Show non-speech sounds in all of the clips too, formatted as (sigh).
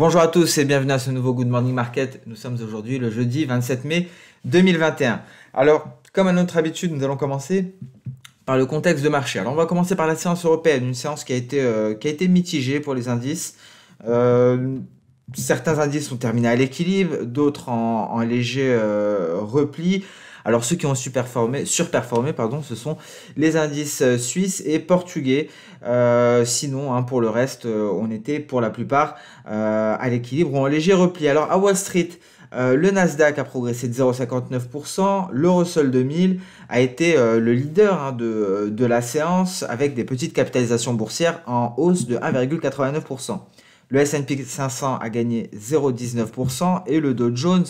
Bonjour à tous et bienvenue à ce nouveau Good Morning Market. Nous sommes aujourd'hui le jeudi 27 mai 2021. Alors, comme à notre habitude, nous allons commencer par le contexte de marché. Alors, on va commencer par la séance européenne, une séance qui a été, euh, mitigée pour les indices. Euh, certains indices ont terminé à l'équilibre, d'autres en, léger euh, repli. Alors ceux qui ont surperformé, ce sont les indices euh, suisses et portugais. Euh, sinon, hein, pour le reste, euh, on était pour la plupart à l'équilibre ou en léger repli. Alors à Wall Street, le Nasdaq a progressé de 0,59%, le Russell 2000 a été le leader hein, de, de, la séance avec des petites capitalisations boursières en hausse de 1,89%. Le S&P 500 a gagné 0,19% et le Dow Jones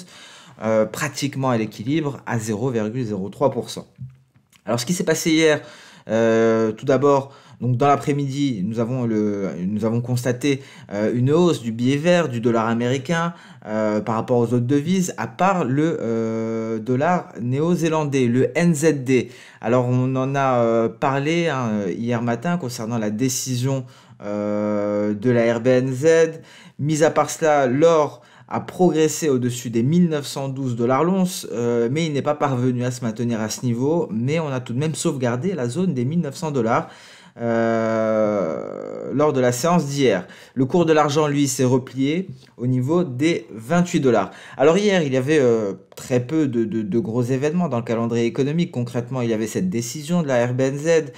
euh, pratiquement à l'équilibre à 0,03%. Alors ce qui s'est passé hier, euh, tout d'abord, donc dans l'après-midi, nous avons constaté euh, une hausse du billet vert, du dollar américain par rapport aux autres devises, à part le dollar néo-zélandais, le NZD. Alors on en a parlé hein, hier matin concernant la décision de la RBNZ. Mis à part cela, l'or a progressé au-dessus des 1912 dollars l'once, euh, mais il n'est pas parvenu à se maintenir à ce niveau, mais on a tout de même sauvegardé la zone des 1900 dollars. Euh, lors de la séance d'hier. Le cours de l'argent, lui, s'est replié au niveau des 28 dollars. Alors hier, il y avait euh, très peu de, gros événements dans le calendrier économique. Concrètement, il y avait cette décision de la RBNZ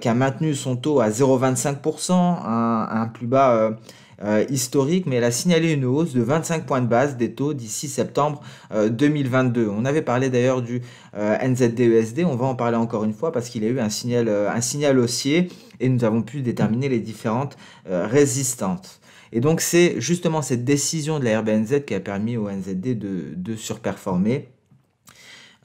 qui a maintenu son taux à 0,25%, un, un, plus bas euh, historique, mais elle a signalé une hausse de 25 points de base des taux d'ici septembre 2022. Euh, on avait parlé d'ailleurs du euh, NZD-USD, on va en parler encore une fois parce qu'il y a eu un signal, un signal haussier et nous avons pu déterminer les différentes résistantes. Et donc c'est justement cette décision de la RBNZ qui a permis au NZD de, de surperformer.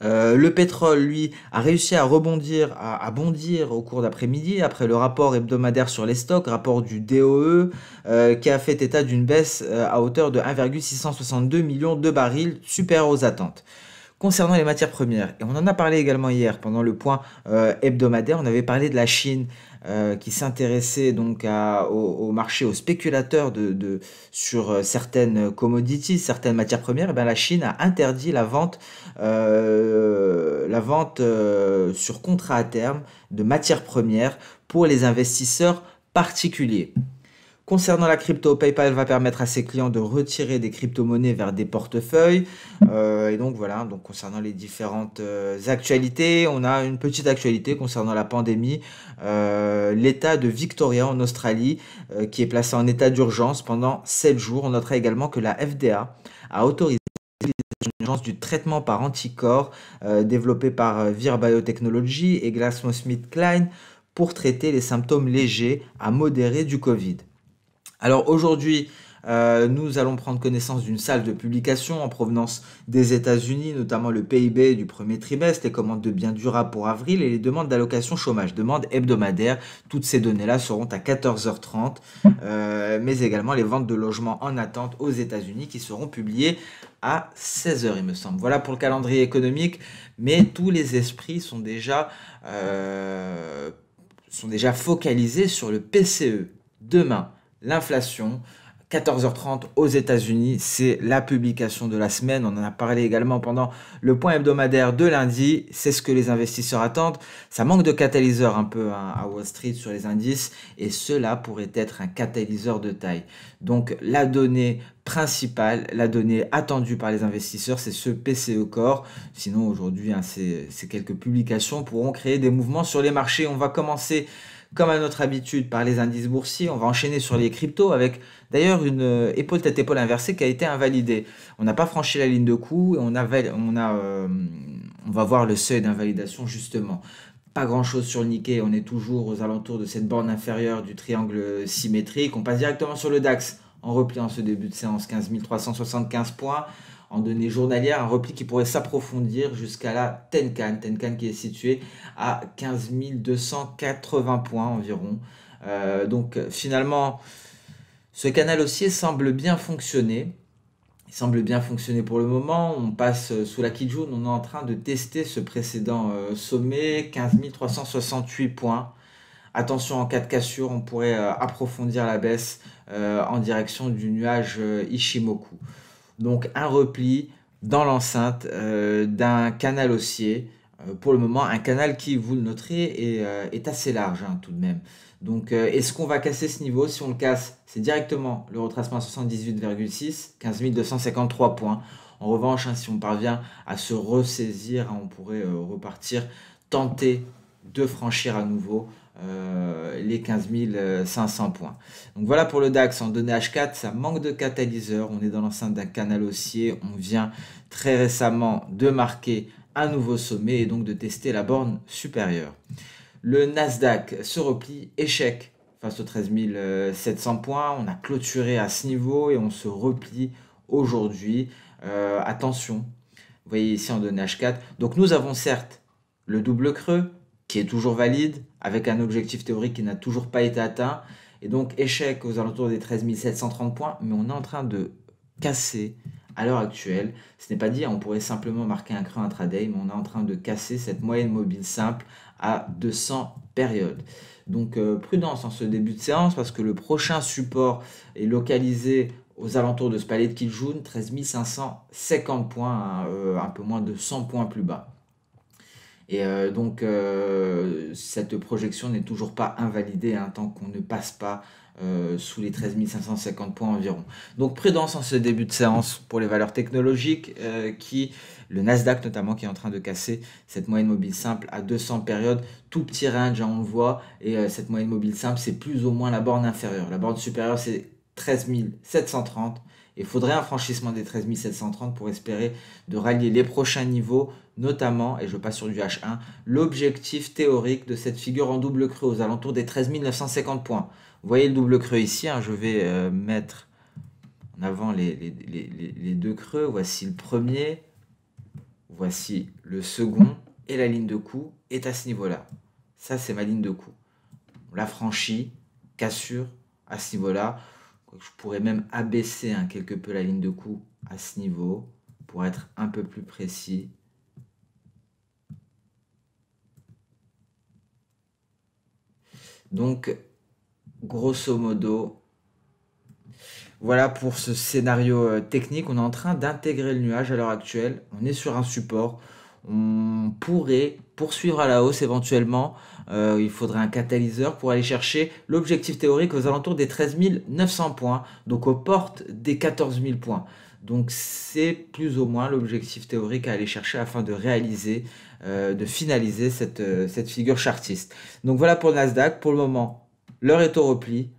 Euh, le pétrole, lui, a réussi à rebondir, à, bondir au cours d'après-midi après le rapport hebdomadaire sur les stocks, rapport du DOE, euh, qui a fait état d'une baisse euh, à hauteur de 1,662 millions de barils, supérieur aux attentes. Concernant les matières premières, et on en a parlé également hier pendant le point hebdomadaire, on avait parlé de la Chine euh, qui s'intéressait donc au, marché, aux spéculateurs de, sur euh, certaines commodities, certaines matières premières, et eh bien la Chine a interdit euh, la vente sur contrat à terme de matières premières pour les investisseurs particuliers. Concernant la crypto, PayPal va permettre à ses clients de retirer des crypto-monnaies vers des portefeuilles. Euh, et donc voilà, donc concernant les différentes euh, actualités, on a une petite actualité concernant la pandémie. Euh, L'État de Victoria en Australie, qui est placé en état d'urgence pendant 7 jours. On notera également que la FDA a autorisé l'urgence du traitement par anticorps développé par Vir Biotechnology et GlaxoSmithKline pour traiter les symptômes légers à modérés du Covid. Alors aujourd'hui, euh, nous allons prendre connaissance d'une salle de publication en provenance des États-Unis, notamment le PIB du premier trimestre, les commandes de biens durables pour avril et les demandes d'allocation chômage, demandes hebdomadaires. Toutes ces données-là seront à 14h30, euh, mais également les ventes de logements en attente aux États-Unis qui seront publiées à 16h, il me semble. Voilà pour le calendrier économique, mais tous les esprits sont déjà, euh, sont déjà focalisés sur le PCE. Demain, l'inflation. 14h30 aux États-Unis, c'est la publication de la semaine. On en a parlé également pendant le point hebdomadaire de lundi. C'est ce que les investisseurs attendent. Ça manque de catalyseur un peu hein, à Wall Street sur les indices et cela pourrait être un catalyseur de taille. Donc la donnée principale, la donnée attendue par les investisseurs, c'est ce PCE Core. Sinon aujourd'hui, hein, ces, ces quelques publications pourront créer des mouvements sur les marchés. On va commencer comme à notre habitude, par les indices boursiers. On va enchaîner sur les cryptos avec d'ailleurs une euh, épaule tête épaule inversée qui a été invalidée. On n'a pas franchi la ligne de coup et euh, on va voir le seuil d'invalidation justement. Pas grand chose sur le Nikkei, on est toujours aux alentours de cette borne inférieure du triangle symétrique. On passe directement sur le DAX en repliant ce début de séance 15 375 points en données journalières, un repli qui pourrait s'approfondir jusqu'à la Tenkan, Tenkan qui est située à 15 280 points environ. Euh, donc finalement, ce canal haussier semble bien fonctionner. Il semble bien fonctionner pour le moment. On passe sous la Kijun, on est en train de tester ce précédent euh, sommet, 15 368 points Attention, en cas de cassure, on pourrait approfondir la baisse en direction du nuage Ishimoku. Donc un repli dans l'enceinte d'un canal haussier. pour le moment, un canal qui, vous le noterez, est, assez large hein, tout de même. Donc, est-ce qu'on va casser ce niveau? Si on le casse, c'est directement le retracement à 78,6, 15 253 points. En revanche, hein, si on parvient à se ressaisir, hein, on pourrait euh, repartir, tenter de franchir à nouveau euh, les 15 500 points. Donc voilà pour le DAX en données H4, ça manque de catalyseur, on est dans l'enceinte d'un canal haussier, on vient très récemment de marquer un nouveau sommet et donc de tester la borne supérieure. Le Nasdaq se replie, échec face aux 13 700 points, on a clôturé à ce niveau et on se replie aujourd'hui. Euh, attention, vous voyez ici en données H4. Donc nous avons certes le double creux qui est toujours valide avec un objectif théorique qui n'a toujours pas été atteint. Et donc échec aux alentours des 13 730 points, mais on est en train de casser à l'heure actuelle. Ce n'est pas dit, on pourrait simplement marquer un creux intraday, mais on est en train de casser cette moyenne mobile simple à 200 périodes. Donc euh, prudence en ce début de séance parce que le prochain support est localisé aux alentours de ce palais de Kiljun, 13 550 points, hein, euh, un peu moins de 100 points plus bas. Et euh, donc, euh, cette projection n'est toujours pas invalidée hein, tant qu'on ne passe pas sous les 13 550 points environ. Donc, prudence en ce début de séance pour les valeurs technologiques, qui, le Nasdaq notamment, qui est en train de casser cette moyenne mobile simple à 200 périodes, tout petit range, hein, on le voit, et cette moyenne mobile simple, c'est plus ou moins la borne inférieure. La borne supérieure, c'est 13 730. Il faudrait un franchissement des 13 730 pour espérer de rallier les prochains niveaux, notamment, et je passe sur du H1, l'objectif théorique de cette figure en double creux aux alentours des 13 950 points. Vous voyez le double creux ici, hein, je vais euh, mettre en avant les, les, deux creux. Voici le premier, voici le second, et la ligne de coup est à ce niveau-là. Ça, c'est ma ligne de coup. On l'a franchie, cassure à ce niveau-là. Je pourrais même abaisser un quelque peu la ligne de coup à ce niveau pour être un peu plus précis. Donc, grosso modo, voilà pour ce scénario euh, technique. On est en train d'intégrer le nuage à l'heure actuelle. On est sur un support. On pourrait poursuivre à la hausse éventuellement. Euh, il faudrait un catalyseur pour aller chercher l'objectif théorique aux alentours des 13 900 points, donc aux portes des 14 000 points. Donc c'est plus ou moins l'objectif théorique à aller chercher afin de réaliser, euh, de finaliser cette, euh, cette figure chartiste. Donc voilà pour le Nasdaq. Pour le moment, l'heure est au repli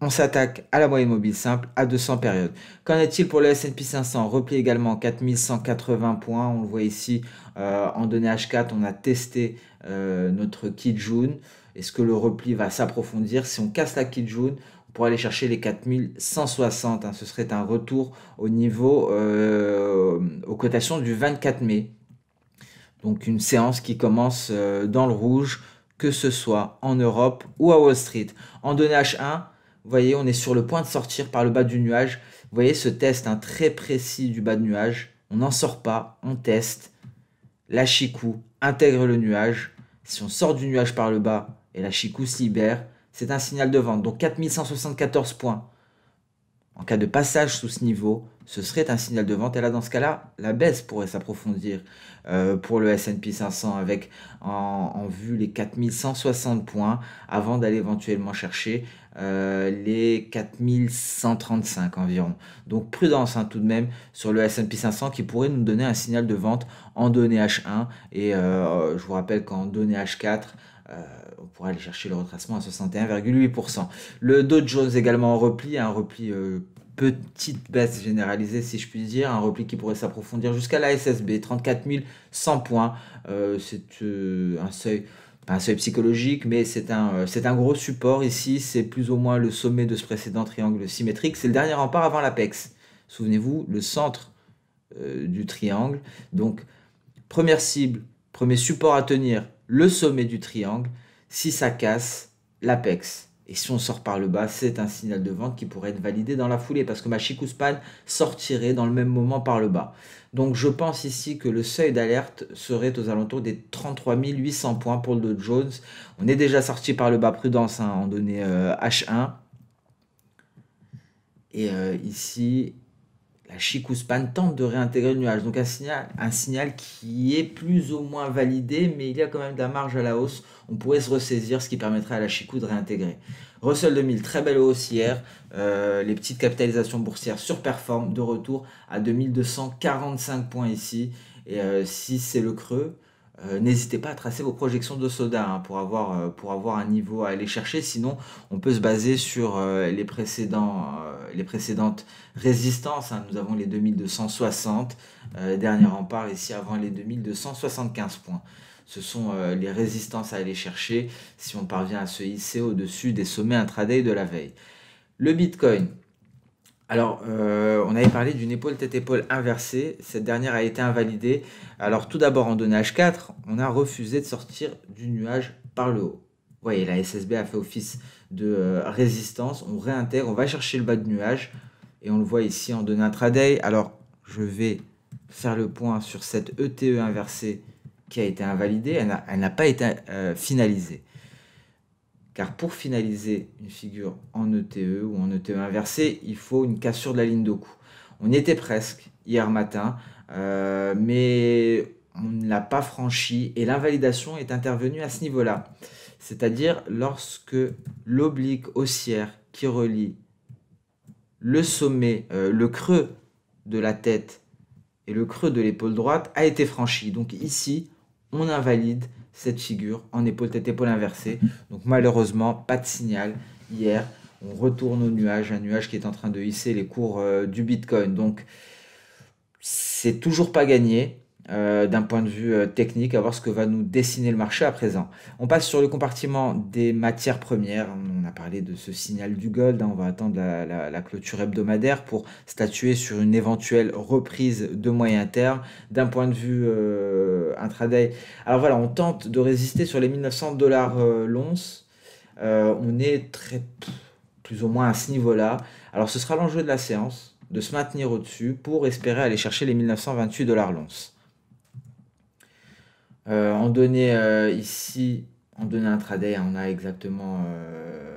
on s'attaque à la moyenne mobile simple à 200 périodes. Qu'en est-il pour le S&P 500 Repli également 4180 points. On le voit ici euh, en données H4. On a testé euh, notre Kijun. Est-ce que le repli va s'approfondir? Si on casse la Kijun, on pourrait aller chercher les 4160. Hein. Ce serait un retour au niveau, euh, aux cotations du 24 mai. Donc une séance qui commence dans le rouge, que ce soit en Europe ou à Wall Street. En données H1, vous voyez, on est sur le point de sortir par le bas du nuage. Vous voyez ce test un très précis du bas de nuage. On n'en sort pas, on teste. La chicou intègre le nuage. Si on sort du nuage par le bas et la chicou se libère, c'est un signal de vente. Donc 4174 points. En cas de passage sous ce niveau, ce serait un signal de vente. Et là, dans ce cas-là, la baisse pourrait s'approfondir euh, pour le S&P 500 avec en, vue les 4160 points avant d'aller éventuellement chercher euh, les 4135 environ. Donc prudence hein, tout de même sur le S&P 500 qui pourrait nous donner un signal de vente en données H1 et euh, je vous rappelle qu'en données H4 on pourrait aller chercher le retracement à 61,8%. Le Dow Jones également en repli, un repli euh, petite baisse généralisée si je puis dire, un repli qui pourrait s'approfondir jusqu'à la SSB, 34 100 points. Euh, c'est euh, un seuil un seuil psychologique, mais c'est un, c'est un gros support ici. C'est plus ou moins le sommet de ce précédent triangle symétrique. C'est le dernier rempart avant l'Apex. Souvenez-vous, le centre du triangle. Donc, première cible, premier support à tenir, le sommet du triangle. Si ça casse, l'Apex. Et si on sort par le bas, c'est un signal de vente qui pourrait être validé dans la foulée parce que ma Chikuspan sortirait dans le même moment par le bas. Donc je pense ici que le seuil d'alerte serait aux alentours des 33 800 points pour le Dow Jones. On est déjà sorti par le bas prudence hein, en donné H1. Euh, Et euh, ici, la Chikuspan tente de réintégrer le nuage. Donc un signal, un signal qui est plus ou moins validé, mais il y a quand même de la marge à la hausse. On pourrait se ressaisir, ce qui permettrait à la Chikou de réintégrer. Russell 2000, très belle hausse hier. Euh, les petites capitalisations boursières surperforment de retour à 2245 points ici. Et euh, si c'est le creux, euh, n'hésitez pas à tracer vos projections de soda hein, pour, avoir, euh, pour avoir un niveau à aller chercher. Sinon, on peut se baser sur euh, les, précédents, précédentes résistances. Hein. Nous avons les 2260, dernier rempart ici avant les 2275 points. Ce sont les résistances à aller chercher si on parvient à se hisser au-dessus des sommets intraday de la veille. Le Bitcoin, alors, euh, on avait parlé d'une épaule tête-épaule inversée. Cette dernière a été invalidée. Alors, tout d'abord, en donné H4, on a refusé de sortir du nuage par le haut. Vous voyez, la SSB a fait office de euh, résistance. On réintègre, on va chercher le bas de nuage. Et on le voit ici en donné intraday. Alors, je vais faire le point sur cette ETE e inversée qui a été invalidée. Elle n'a pas été euh, finalisée. Car pour finaliser une figure en ETE e ou en ETE inversé, il faut une cassure de la ligne de coup. On était presque hier matin, euh, mais on ne l'a pas franchi et l'invalidation est intervenue à ce niveau-là. C'est-à-dire lorsque l'oblique haussière qui relie le sommet, euh, le creux de la tête et le creux de l'épaule droite a été franchi. Donc ici, on invalide cette figure en épaule tête épaule inversée. Donc malheureusement, pas de signal hier. On retourne au nuage, un nuage qui est en train de hisser les cours euh, du Bitcoin. Donc c'est toujours pas gagné. Euh, d'un point de vue euh, technique, à voir ce que va nous dessiner le marché à présent. On passe sur le compartiment des matières premières. On a parlé de ce signal du gold. Hein. On va attendre la, clôture hebdomadaire pour statuer sur une éventuelle reprise de moyen terme. D'un point de vue euh, intraday, alors voilà, on tente de résister sur les 1900 dollars l'once. on est très, plus ou moins à ce niveau-là. Alors ce sera l'enjeu de la séance de se maintenir au-dessus pour espérer aller chercher les 1928 dollars l'once. Euh, en données euh, ici, en données intraday, on a exactement euh,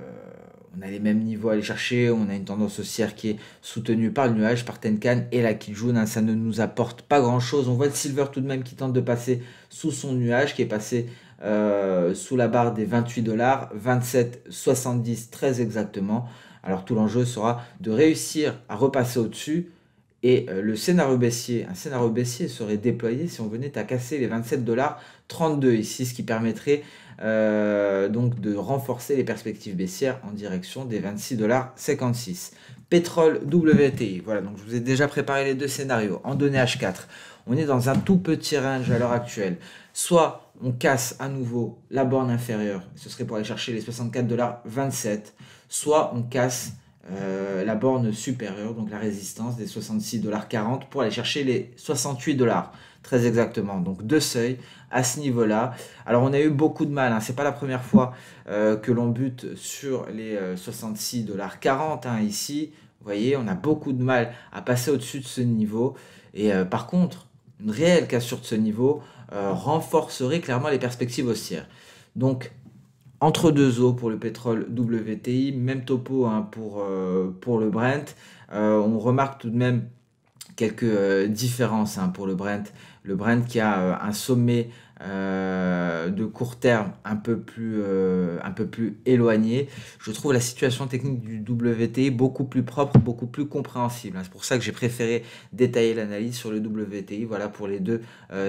on a les mêmes niveaux à aller chercher. On a une tendance haussière qui est soutenue par le nuage, par Tenkan et la Kijun. Hein, ça ne nous apporte pas grand chose. On voit le silver tout de même qui tente de passer sous son nuage, qui est passé sous la barre des 28 dollars, 27,70 très exactement. Alors tout l'enjeu sera de réussir à repasser au-dessus et euh, le scénario baissier, un scénario baissier serait déployé si on venait à casser les 27 dollars 32 ici, ce qui permettrait euh, donc de renforcer les perspectives baissières en direction des 26 dollars 56. Pétrole WTI, voilà, donc je vous ai déjà préparé les deux scénarios. En données H4, on est dans un tout petit range à l'heure actuelle. Soit on casse à nouveau la borne inférieure, ce serait pour aller chercher les 64 dollars 27, soit on casse euh, la borne supérieure, donc la résistance des 66,40$ pour aller chercher les 68 dollars, très exactement. Donc deux seuils à ce niveau-là. Alors on a eu beaucoup de mal, hein. c'est pas la première fois euh, que l'on bute sur les 66,40$ euh, hein, ici. Vous voyez, on a beaucoup de mal à passer au-dessus de ce niveau. Et par contre, une réelle cassure de ce niveau renforcerait clairement les perspectives haussières. Donc entre deux eaux pour le pétrole WTI, même topo hein, pour, euh, pour le Brent. Euh, on remarque tout de même quelques euh, différences hein, pour le Brent. Le Brent qui a un sommet de court terme un peu, plus, un peu plus éloigné. Je trouve la situation technique du WTI beaucoup plus propre, beaucoup plus compréhensible. Hein. C'est pour ça que j'ai préféré détailler l'analyse sur le WTI. Voilà pour les deux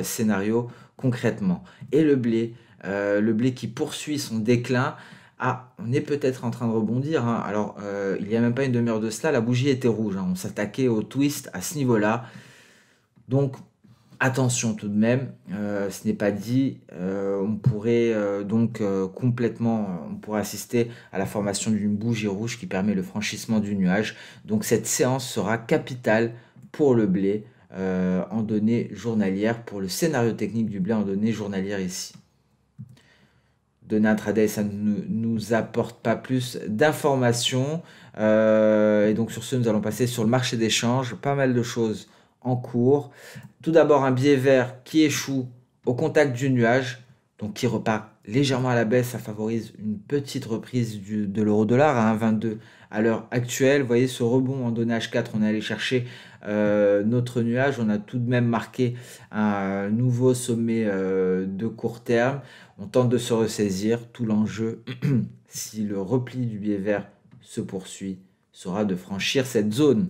scénarios concrètement. Et le blé, euh, le blé qui poursuit son déclin. Ah, on est peut-être en train de rebondir. Hein. Alors, euh, il n'y a même pas une demi-heure de cela, la bougie était rouge. Hein. On s'attaquait au twist à ce niveau-là. Donc, attention tout de même, euh, ce n'est pas dit. on pourrait donc complètement, on pourrait assister à la formation d'une bougie rouge qui permet le franchissement du nuage. Donc, cette séance sera capitale pour le blé en données journalières, pour le scénario technique du blé en données journalières ici. Données intraday, ça ne nous apporte pas plus d'informations. Euh, et donc sur ce, nous allons passer sur le marché d'échange. Pas mal de choses en cours. Tout d'abord, un biais vert qui échoue au contact du nuage, donc qui repart légèrement à la baisse. Ça favorise une petite reprise de l'euro-dollar à 1,22 à l'heure actuelle. Vous voyez ce rebond en données H4, on est allé chercher euh, notre nuage. On a tout de même marqué un nouveau sommet euh, de court terme. On tente de se ressaisir. Tout l'enjeu, (clears throat) si le repli du biais vert se poursuit, sera de franchir cette zone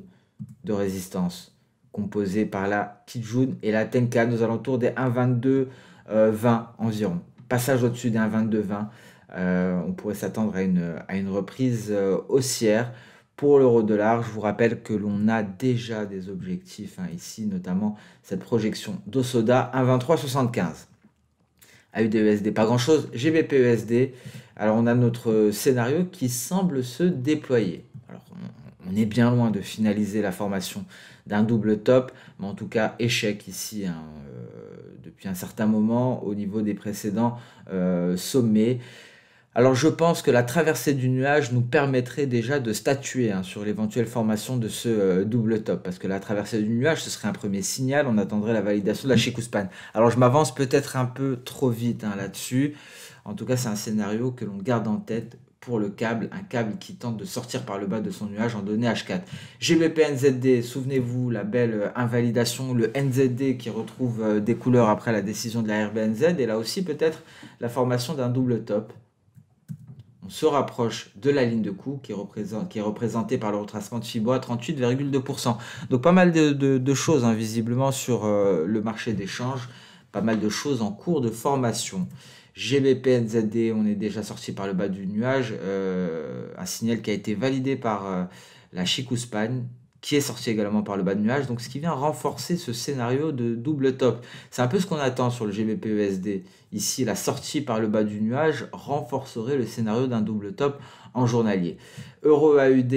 de résistance composée par la Kijun et la Tenkan aux alentours des 1,22 20 environ. Passage au-dessus des 1,22 20, on pourrait s'attendre à une, à une reprise euh, haussière. Pour l'euro-dollar, je vous rappelle que l'on a déjà des objectifs hein, ici, notamment cette projection d'Osoda 1,2375. AUDESD, pas grand-chose. GBPUSD, alors on a notre scénario qui semble se déployer. Alors on, est bien loin de finaliser la formation d'un double top, mais en tout cas échec ici hein, euh, depuis un certain moment au niveau des précédents euh, sommets. Alors je pense que la traversée du nuage nous permettrait déjà de statuer hein, sur l'éventuelle formation de ce euh, double top, parce que la traversée du nuage, ce serait un premier signal, on attendrait la validation de la Chikuspan. Alors je m'avance peut-être un peu trop vite hein, là-dessus, en tout cas c'est un scénario que l'on garde en tête pour le câble, un câble qui tente de sortir par le bas de son nuage en données H4. GBP NZD, souvenez-vous, la belle euh, invalidation, le NZD qui retrouve euh, des couleurs après la décision de la RBNZ, et là aussi peut-être la formation d'un double top on se rapproche de la ligne de coût qui est, représentée par le retracement de FIBO à 38,2%. Donc pas mal de, choses hein, visiblement sur euh, le marché d'échange, pas mal de choses en cours de formation. GBP NZD, on est déjà sorti par le bas du nuage, euh, un signal qui a été validé par euh, la Chicouspan qui est sorti également par le bas de nuage, donc ce qui vient renforcer ce scénario de double top. C'est un peu ce qu'on attend sur le GBP-USD. Ici, la sortie par le bas du nuage renforcerait le scénario d'un double top en journalier. Euro AUD,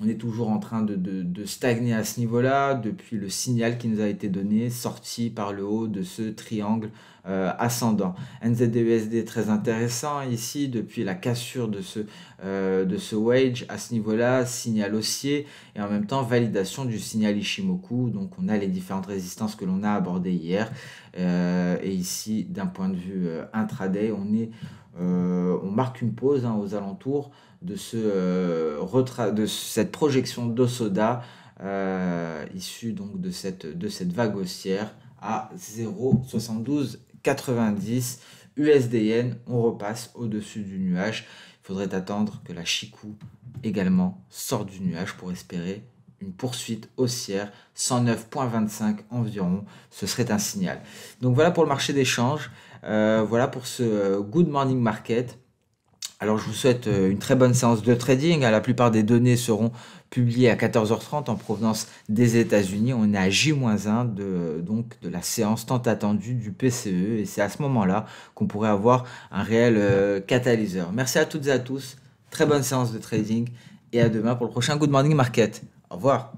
on est toujours en train de, stagner à ce niveau-là depuis le signal qui nous a été donné, sorti par le haut de ce triangle euh, ascendant. NZDUSD très intéressant ici depuis la cassure de ce, euh, de ce wage à ce niveau-là, signal haussier et en même temps validation du signal Ishimoku. Donc on a les différentes résistances que l'on a abordées hier. Euh, et ici, d'un point de vue intraday, on est on marque une pause hein, aux alentours de, ce, euh, de cette projection d'Osoda euh, issue donc de cette, de cette vague haussière à 0,7290 USDN. On repasse au-dessus du nuage. Il faudrait attendre que la Chikou également sorte du nuage pour espérer une poursuite haussière, 109.25 environ, ce serait un signal. Donc voilà pour le marché d'échange, euh, voilà pour ce Good Morning Market. Alors je vous souhaite euh, une très bonne séance de trading. La plupart des données seront publiées à 14h30 en provenance des États-Unis. On est à J-1 de, donc, de la séance tant attendue du PCE et c'est à ce moment-là qu'on pourrait avoir un réel euh, catalyseur. Merci à toutes et à tous. Très bonne séance de trading et à demain pour le prochain Good Morning Market. Au revoir.